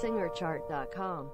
SingerChart.com